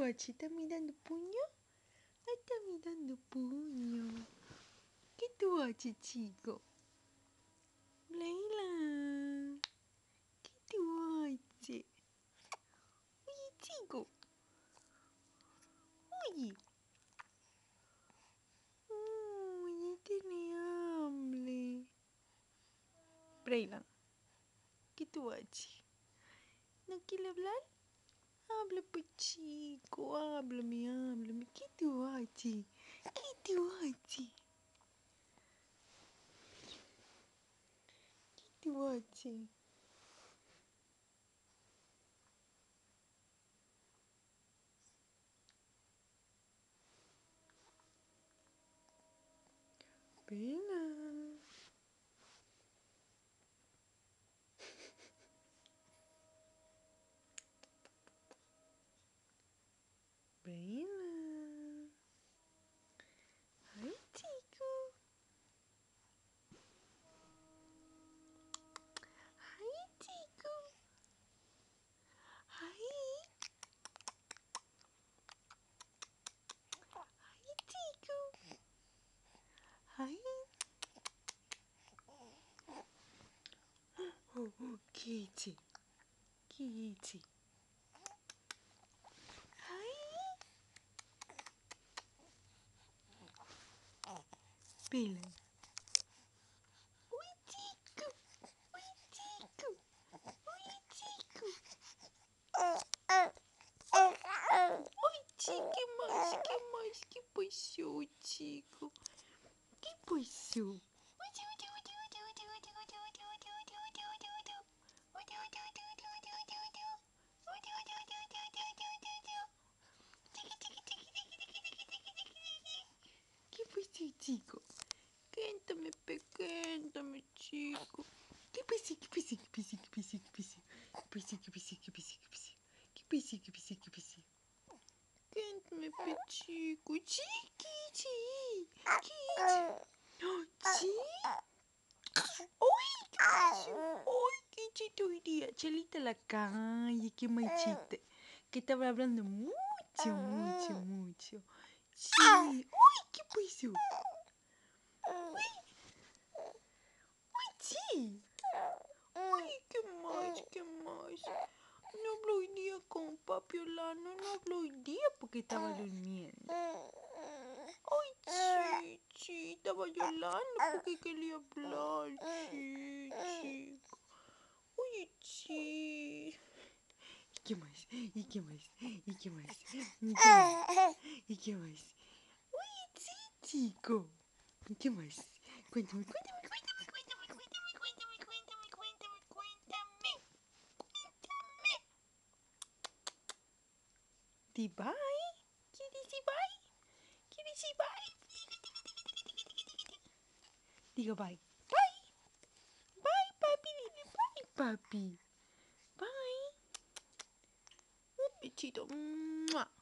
Pote, tá me dando punho? Ai, tá me dando punho. Que tu hoje, chico? Leila, que tu hoje? Oi, Tigo. Oi. Oi, tenho hambre. Braylan, que tu hoje? Não quer falar? Háblame, chico, háblame, háblame. ¿Qué te hace? ¿Qué te hace? ¿Qué te hace? Bem Kitty. Kitty. Hi. Bella. Oi, Tico. Oi, Tico. Oi, Tico. Oi, Tico. Que mais? Que passou, Tico? Que passou? chico. Cuéntame, cuéntame, chico. ¿Qué pisi, qué pisi, qué pisi, qué pisi, qué pisi? ¿Qué pisi, qué pisi, qué pisi, qué pisi? ¿Qué pisi, qué pisi, qué pisi? Cuéntame. Chiqui, chi. Kichi. Chi. Uy, qué Uy, qué chito iría. Chelita la calle, qué machita. Que estaba hablando mucho, mucho, mucho. Sí. Uy, qué piso. Ui! Ui, ti! Ui, que mais, que mais? Não aplaudia com o papiolano, não aplaudia porque estava dormindo. Oi, ti, ti, estava olhando porque queria falar ti, ti. Oi, ti. Que mais? E que mais? E que mais? E que mais? E que mais? Oi, ti, tico. ¿Y qué más? Cuéntame, cuéntame, cuéntame, cuéntame, cuéntame, cuéntame, cuéntame, cuéntame, cuéntame. Cuéntame. Di bye. ¿Quieres decir bye? ¿Quieres decir bye? Digo bye. Bye. Bye, papi. Bye, papi. Bye. Un besito. ¡Mua!